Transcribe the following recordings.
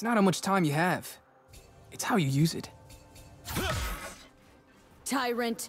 It's not how much time you have. It's how you use it. Tyrant.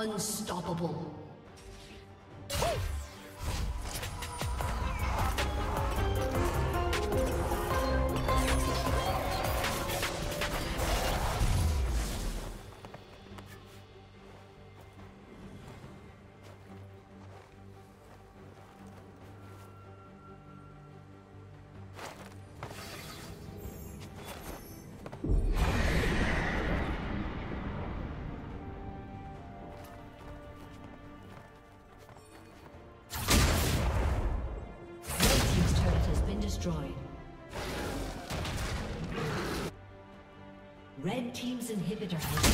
Unstoppable. Inhibitor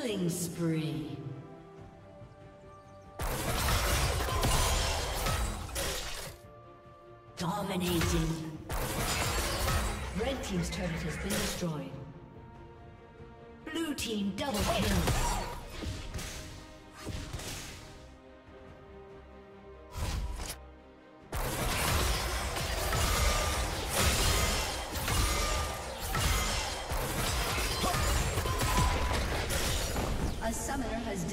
Killing spree. Dominating. Red Team's turret has been destroyed. Blue Team double kill.